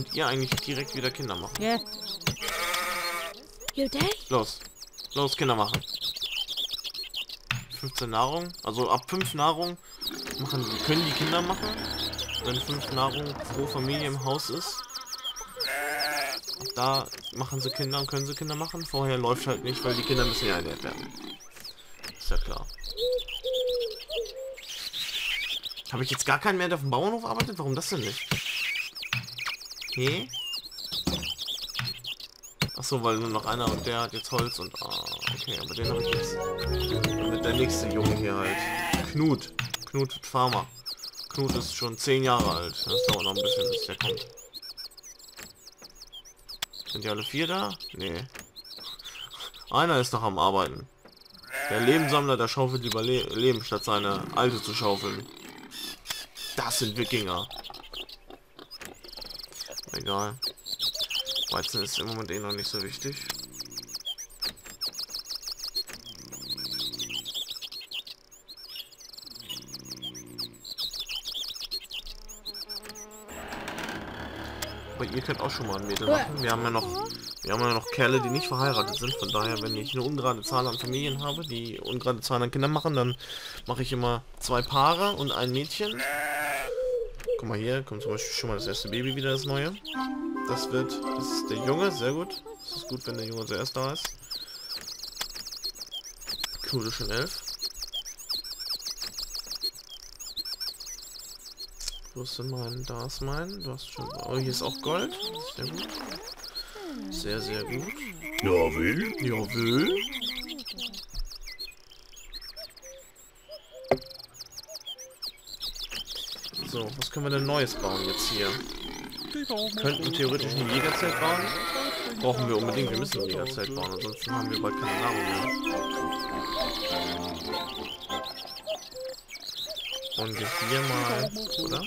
könnt ihr eigentlich direkt wieder Kinder machen. Yeah. Los. Los, Kinder machen. 15 Nahrung. Also ab 5 Nahrung machen, können die Kinder machen. Wenn 5 Nahrung pro Familie im Haus ist. Da machen sie Kinder und können sie Kinder machen. Vorher läuft halt nicht, weil die Kinder müssen ja ernährt werden. Ist ja klar. Habe ich jetzt gar keinen mehr, der auf dem Bauernhof arbeitet? Warum das denn nicht? Okay. Achso, weil nur noch einer und der hat jetzt Holz und... Ah, okay, aber den habe ich jetzt. Mit der nächste Junge hier halt. Knut. Knut Farmer. Knut ist schon zehn Jahre alt. Das dauert noch ein bisschen, bis der kommt. Sind die alle vier da? Nee. Einer ist noch am Arbeiten. Der Lebenssammler, der schaufelt lieber Le Leben, statt seine alte zu schaufeln. Das sind Wikinger. Egal. Weizen ist im Moment eh noch nicht so wichtig. Aber ihr könnt auch schon mal ein Mädel machen. Wir haben ja noch, wir haben ja noch Kerle, die nicht verheiratet sind. Von daher, wenn ich eine ungerade Zahl an Familien habe, die ungerade Zahl an Kindern machen, dann mache ich immer zwei Paare und ein Mädchen. Guck mal hier, kommt zum Beispiel schon mal das erste Baby wieder, das neue. Das wird, das ist der Junge, sehr gut. Das ist gut, wenn der Junge zuerst da ist. Coole schon elf. Wo ist denn mein? Da ist mein. Du hast schon. Oh, hier ist auch Gold. Sehr gut. Sehr, sehr gut. Ja, will? Ja, will. So, was können wir denn Neues bauen jetzt hier? Könnten theoretisch ein Jägerzelt bauen. Brauchen wir unbedingt, wir müssen ein Jägerzelt bauen, ansonsten haben wir bald keine Nahrung mehr. Und hier mal, oder?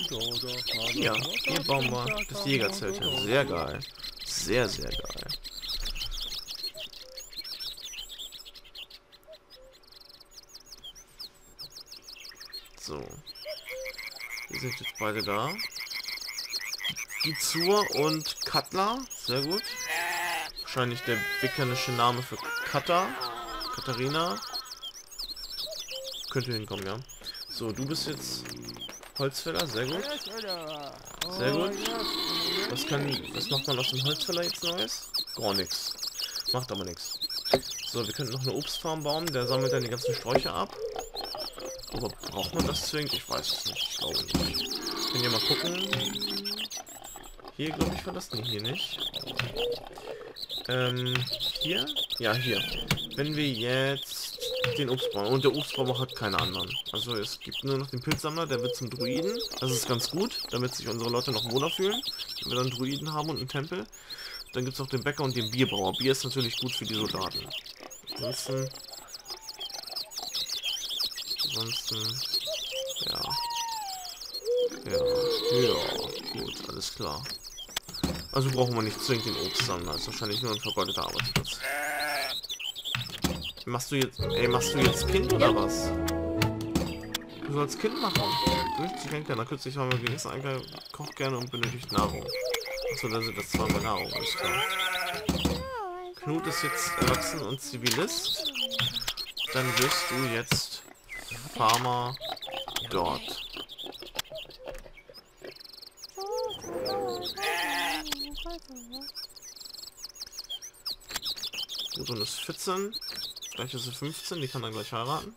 Ja, hier bauen wir das Jägerzelt hin. Sehr geil. Sehr, sehr geil. So. Wir sind jetzt beide da. Gizur und Katla. Sehr gut. Wahrscheinlich der wickernische Name für Kata. Katharina. Könnte hinkommen, ja. So, du bist jetzt Holzfäller. Sehr gut. Sehr gut. Was kann, was macht man aus dem Holzfäller jetzt Neues? Gar nichts. Macht aber nichts. So, wir könnten noch eine Obstfarm bauen. Der sammelt dann die ganzen Sträucher ab. Aber braucht man das zwingend? Ich weiß es nicht. Ich glaube nicht. Können wir mal gucken. Hier, glaube ich, war das nicht. Hier nicht. Ähm, hier? Ja, hier. Wenn wir jetzt den Obstbaum... Und der Obstbaum hat keine anderen. Also es gibt nur noch den Pilzsammler, der wird zum Druiden. Das ist ganz gut, damit sich unsere Leute noch wohler fühlen. Wenn wir dann Druiden haben und einen Tempel. Dann gibt es noch den Bäcker und den Bierbrauer. Bier ist natürlich gut für die Soldaten. Ansonsten... Ansonsten... Ja. Ja. Ja. Gut, alles klar. Also brauchen wir nicht zwingend den Obstsammler. Das ist wahrscheinlich nur ein vergoldeter Arbeitsplatz. Machst du jetzt... Ey, machst du jetzt Kind oder was? Du sollst Kind machen. Richtig kein kleiner. Kürzlich haben wir gegessen, kocht gerne und benötigt Nahrung. Achso, dann sind das zweimal Nahrung, alles klar. Knut ist jetzt erwachsen und Zivilist. Dann wirst du jetzt Farmer dort. Gut, und ist 14. Gleich ist sie 15, die kann dann gleich heiraten.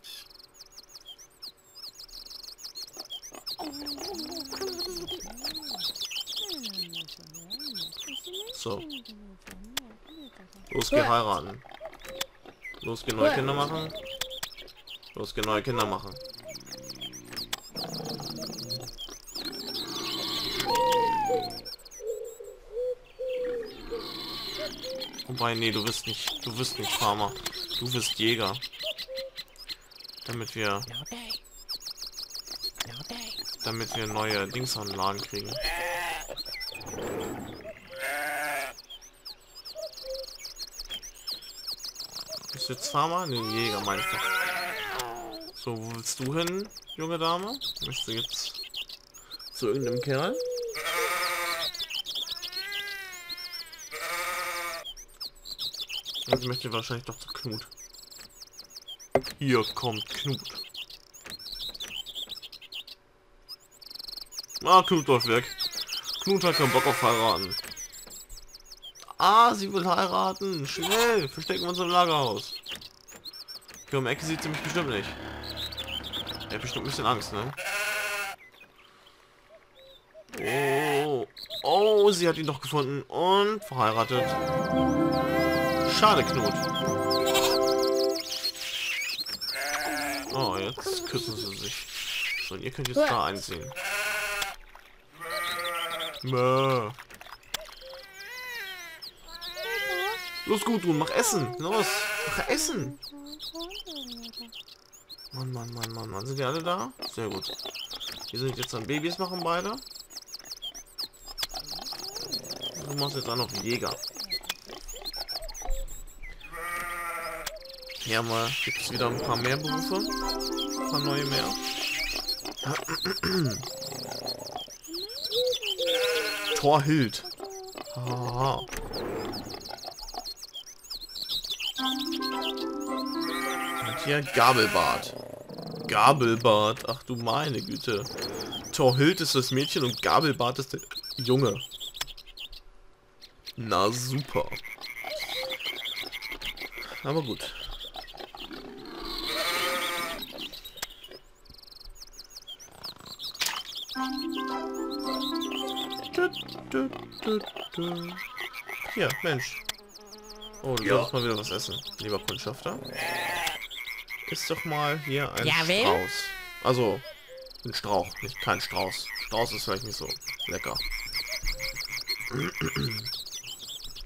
So. Los, geh heiraten. Los, geh neue Kinder machen. Los, geh neue Kinder machen. Wobei, nee, du bist nicht, du bist nicht Farmer. Du bist Jäger. Damit wir, damit wir neue Dingsanlagen kriegen. Bist du jetzt Farmer? Nee, Jäger meine ich doch. So, wo willst du hin, junge Dame? Möchtest du jetzt zu irgendeinem Kerl? Und möchte wahrscheinlich doch zu Knut. Hier kommt Knut. Ah, Knut läuft weg. Knut hat keinen Bock auf heiraten. Ah, sie will heiraten. Schnell, verstecken wir uns im Lagerhaus. Hier um Ecke sieht sie mich bestimmt nicht. Er hat bestimmt ein bisschen Angst, ne? Oh, oh, sie hat ihn doch gefunden und verheiratet. Schade, Knut. Oh, jetzt küssen sie sich. So, ihr könnt jetzt da einziehen. Los, gut tun, mach Essen. Los, mach Essen. Mann, Mann, Mann, Mann, Mann. Sind die alle da? Sehr gut. Wir sind jetzt an Babys machen beide. Du machst jetzt auch noch Jäger. Hier wir, gibt es wieder ein paar mehr Berufe. Ein paar neue mehr. Torhild. Haha. Und hier Gabelbart. Gabelbart. Ach du meine Güte. Torhild ist das Mädchen und Gabelbart ist der Junge. Na super. Aber gut. Hier, Mensch. Oh, du ja. mal wieder was essen, lieber Kundschafter. Ist doch mal hier ein ja, Strauß. Also, ein Strauch, nicht kein Strauß. Strauß ist vielleicht nicht so lecker. Du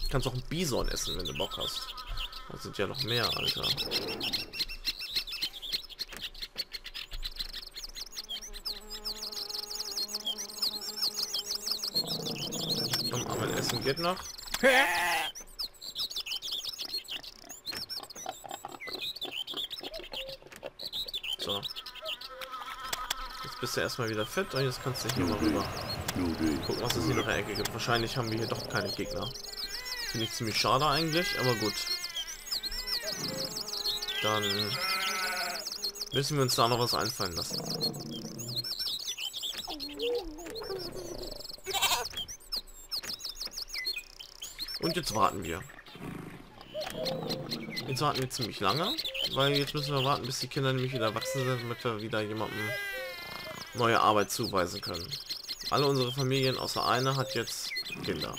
kannst auch ein Bison essen, wenn du Bock hast. Das sind ja noch mehr, Alter. Komm, aber Essen geht noch. So. Jetzt bist du erstmal wieder fit und jetzt kannst du hier mal rüber. Gucken, was es hier noch in der Ecke gibt. Wahrscheinlich haben wir hier doch keine Gegner. Finde ich ziemlich schade eigentlich, aber gut. Dann müssen wir uns da noch was einfallen lassen. Und jetzt warten wir. Jetzt warten wir ziemlich lange, weil jetzt müssen wir warten, bis die Kinder nämlich wieder erwachsen sind, damit wir wieder jemandem neue Arbeit zuweisen können. Alle unsere Familien außer eine hat jetzt Kinder.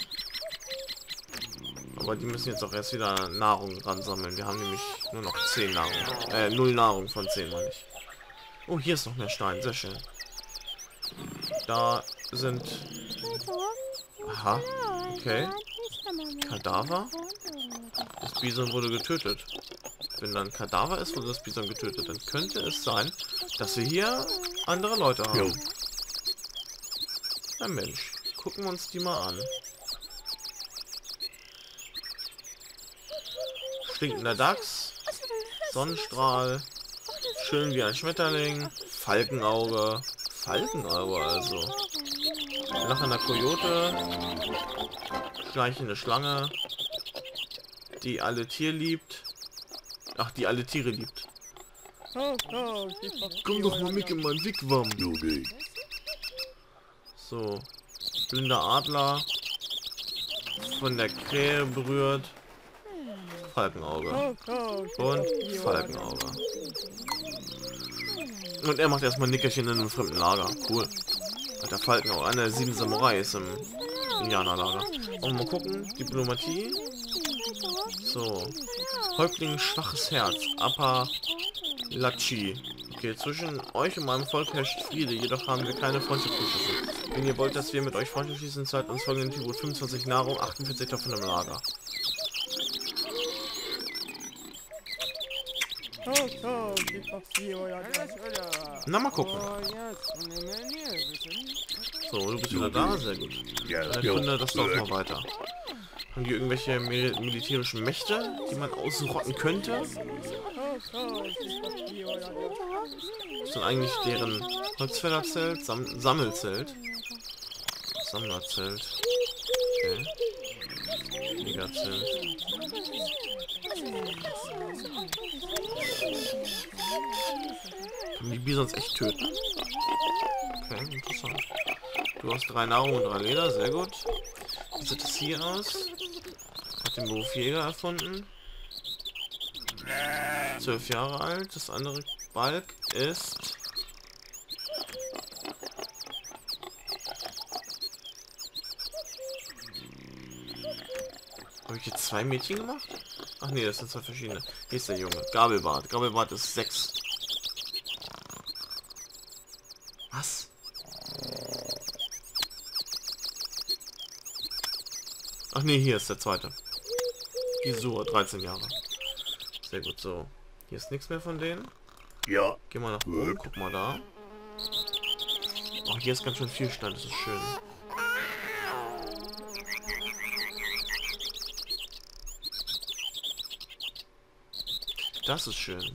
Aber die müssen jetzt auch erst wieder Nahrung ransammeln. Wir haben nämlich nur noch 10 Nahrung. Äh, 0 Nahrung von 10 meine ich. Oh, hier ist noch mehr Stein. Sehr schön. Da sind... Aha. Okay. Kadaver? Das Bison wurde getötet. Wenn dann Kadaver ist, wurde das Bison getötet. Dann könnte es sein, dass wir hier andere Leute haben. Na Mensch. Gucken wir uns die mal an. stinkender Dachs, Sonnenstrahl, schön wie ein Schmetterling, Falkenauge, Falkenauge also, lachender Kojote, schleichende Schlange, die alle Tier liebt, ach, die alle Tiere liebt. Komm doch mal mit in mein Wigwam, So, blinder Adler, von der Krähe berührt. Falkenauge. Und Falkenauge. Und er macht erstmal ein Nickerchen in einem fremden Lager. Cool. Der Falkenauge. Einer der sieben Samurai ist im Indianerlager. Und mal gucken. Diplomatie. So. Häuptling schwaches Herz. Apalachi. Okay, zwischen euch und meinem Volk herrscht Friede, jedoch haben wir keine Freundschaftsbeschlüsse. Wenn ihr wollt, dass wir mit euch Freundschaft schließen, zahlt uns folgenden Tribut 25 Nahrung, 48 davon im Lager. Na, mal gucken. So, du bist wieder da, sehr gut. Dann finde das doch mal weiter. Haben die irgendwelche militärischen Mächte, die man ausrotten könnte? Ist dann eigentlich deren Holzfällerzelt, Sam Sammelzelt. Sammlerzelt. Okay. Megazelt. Kann die Bisons echt töten? Okay, interessant. Du hast drei Nahrung und drei Leder, sehr gut. Wie sieht das hier aus? Hat den Beruf Jäger erfunden. Zwölf Jahre alt. Das andere Balk ist... Habe ich jetzt zwei Mädchen gemacht? Ach nee, das sind zwei verschiedene. Hier ist der Junge. Gabelbart. Gabelbart ist sechs. Was? Ach nee, hier ist der zweite. Gisur, 13 Jahre. Sehr gut, so. Hier ist nichts mehr von denen. Ja. Geh mal nach oben, guck mal da. Ach, hier ist ganz schön viel Stand, das ist schön. Das ist schön.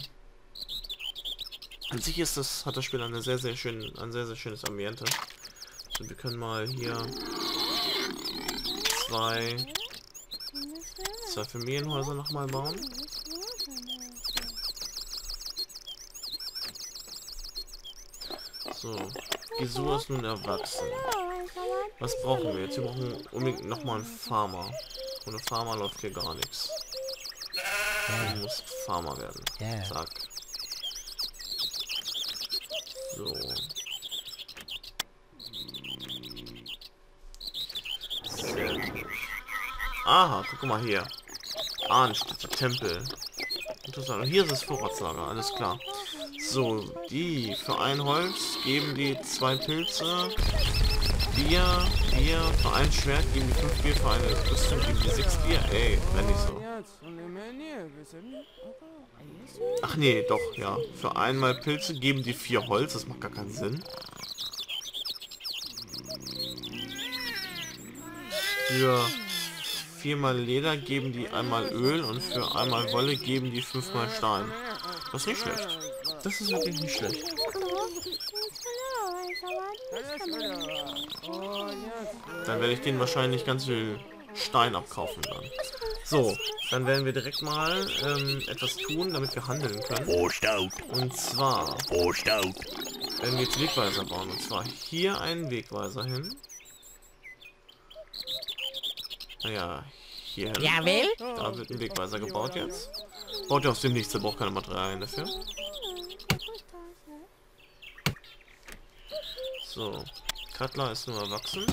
An sich ist das, hat das Spiel eine sehr, sehr schön, ein sehr, sehr schönes Ambiente. So, wir können mal hier zwei, zwei Familienhäuser nochmal bauen. So, Gisur ist nun erwachsen. Was brauchen wir jetzt? Wir brauchen unbedingt nochmal einen Farmer. Ohne Farmer läuft hier gar nichts. Du musst Farmer werden. Zack. So. Aha, guck mal hier. Ahnstädter Tempel. Interessant. Und hier ist das Vorratslager, alles klar. So, die für ein Holz geben die zwei Pilze. Bier, Bier, für ein Schwert geben die fünf Bier, für eine Rüstung geben die sechs Bier. Ey, wenn nicht so. Ach nee, doch, ja. Für einmal Pilze geben die vier Holz, das macht gar keinen Sinn. Für viermal Leder geben die einmal Öl und für einmal Wolle geben die fünfmal Stein. Das ist nicht schlecht. Das ist wirklich nicht schlecht. Dann werde ich denen wahrscheinlich ganz viel Stein abkaufen dann. So, dann werden wir direkt mal ähm, etwas tun, damit wir handeln können. Und zwar werden wir jetzt Wegweiser bauen. Und zwar hier einen Wegweiser hin. Naja, hier hin. Jawohl. Da wird ein Wegweiser gebaut jetzt. Baut ja aus dem Nichts, der braucht keine Materialien dafür. So, Katla ist nur erwachsen.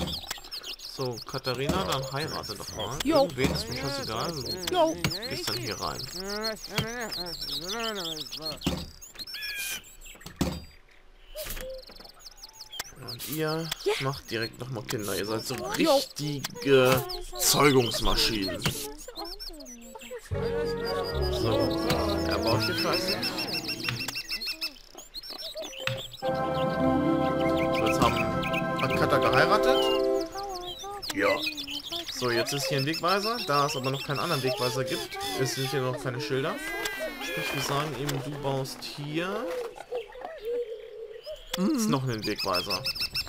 So, Katharina, dann heirate doch mal. Jo. Irgendwen ist mir scheißegal. Jo. gehst dann hier rein. Und ihr macht direkt nochmal Kinder. Ihr seid so richtige Zeugungsmaschinen. So, er baut hier fleißig. Ja. So, jetzt ist hier ein Wegweiser. Da es aber noch keinen anderen Wegweiser gibt, es sind hier noch keine Schilder. Sprich, wir sagen eben, du baust hier. Ist noch einen Wegweiser.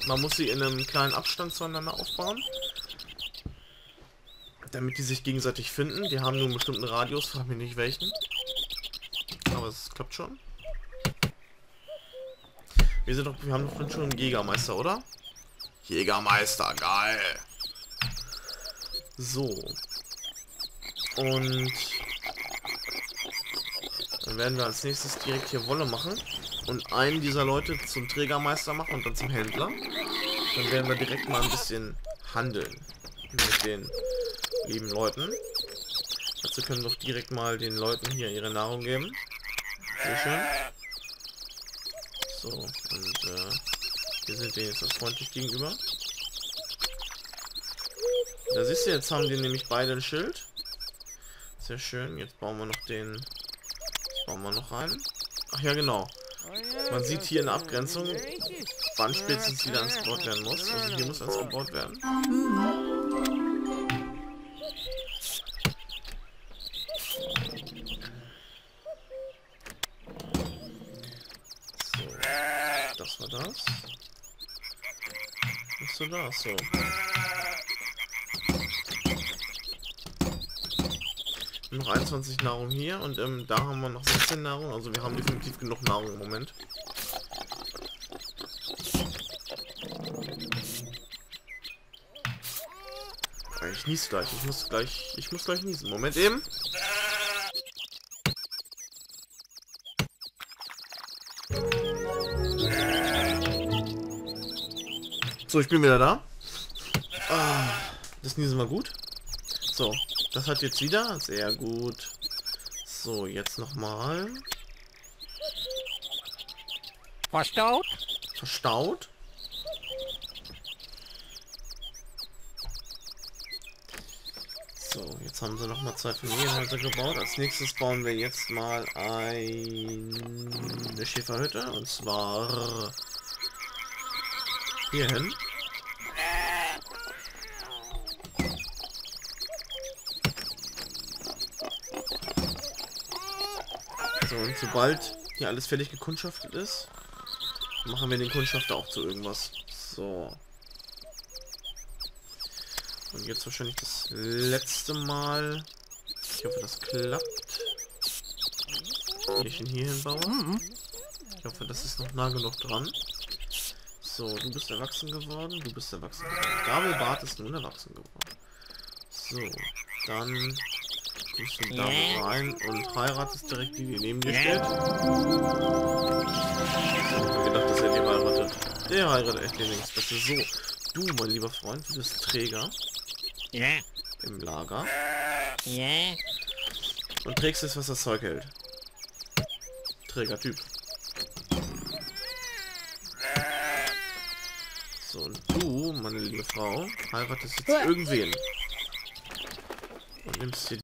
Man muss sie in einem kleinen Abstand zueinander aufbauen. Damit die sich gegenseitig finden. Die haben nur einen bestimmten Radius, frag mich nicht welchen. Aber es klappt schon. Wir sind doch, wir haben doch schon einen Jägermeister, oder? Jägermeister, geil. So. Und dann werden wir als nächstes direkt hier Wolle machen und einen dieser Leute zum Trägermeister machen und dann zum Händler. Dann werden wir direkt mal ein bisschen handeln mit den lieben Leuten. Dazu können wir doch direkt mal den Leuten hier ihre Nahrung geben. Sehr schön. So, und äh, wir sind denen jetzt das freundlich gegenüber. Da siehst du, jetzt haben die nämlich beide ein Schild. Sehr schön. Jetzt bauen wir noch den. Bauen wir noch rein. Ach ja, genau. Man sieht hier in der Abgrenzung, wann spätestens wieder ans gebaut werden muss. Also hier muss ans gebaut werden. So, das war das. Was war das? So. Noch 21 Nahrung hier und ähm, da haben wir noch 16 Nahrung. Also wir haben definitiv genug Nahrung im Moment. Ich nies gleich. Ich muss gleich. Ich muss gleich niesen. Moment eben. So, ich bin wieder da. Ah, das Niesen war gut. So, das hat jetzt wieder. Sehr gut. So, jetzt nochmal. Verstaut? Verstaut. So, jetzt haben sie nochmal zwei Familienhäuser gebaut. Als nächstes bauen wir jetzt mal eine Schäferhütte. Und zwar hier hin. So, und sobald hier alles fertig gekundschaftet ist, machen wir den Kundschafter auch zu irgendwas. So. Und jetzt wahrscheinlich das letzte Mal. Ich hoffe, das klappt. Ich ihn hier hinbaue. Ich hoffe, das ist noch nah genug dran. So, du bist erwachsen geworden. Du bist erwachsen geworden. Gabelbart ist nun erwachsen geworden. So, dann gehst du da rein und heiratest direkt die, die neben dir steht. Ich hab gedacht, dass er die heiratet. Der heiratet echt den Linksbeste. So, du, mein lieber Freund, du bist Träger Ja. im Lager Ja. und trägst es, was das Zeug hält. Trägertyp. So, und du, meine liebe Frau, heiratest jetzt irgendwen. Und nimmst dir